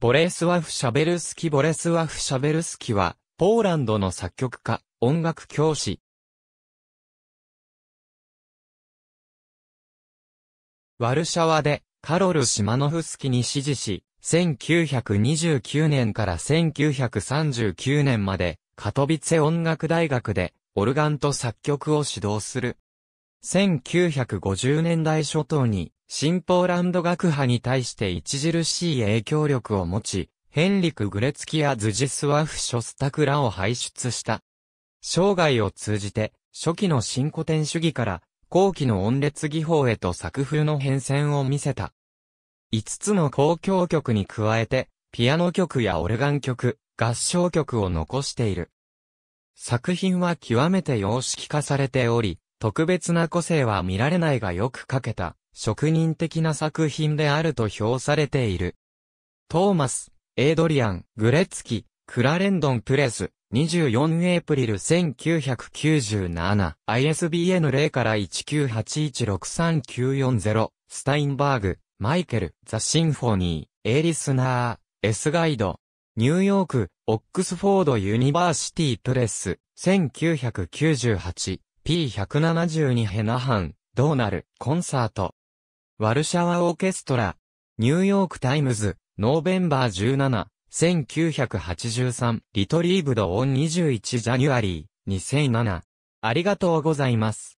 ボレスワフ・シャベルスキボレスワフ・シャベルスキは、ポーランドの作曲家、音楽教師。ワルシャワで、カロル・シマノフスキに師事し、1929年から1939年まで、カトビツェ音楽大学で、オルガンと作曲を指導する。1950年代初頭に、新ポーランド学派に対して著しい影響力を持ち、ヘンリク・グレツキやズジスワフ・ショスタクらを輩出した。生涯を通じて、初期の新古典主義から、後期の音列技法へと作風の変遷を見せた。五つの交響曲に加えて、ピアノ曲やオルガン曲、合唱曲を残している。作品は極めて様式化されており、特別な個性は見られないがよく書けた、職人的な作品であると評されている。トーマス、エイドリアン、グレッツキ、クラレンドンプレス、24エイプリル1997、ISBN 0から198163940、スタインバーグ、マイケル、ザ・シンフォニー、エイリスナー、S Guide、New York、Oxford University Press、1998、P172 ヘナハン、ドーナル、 Concert。ワルシャワ Orchestra。 New York Times、November 17、1983、 Retrieved on 21 January、2007。ありがとうございます。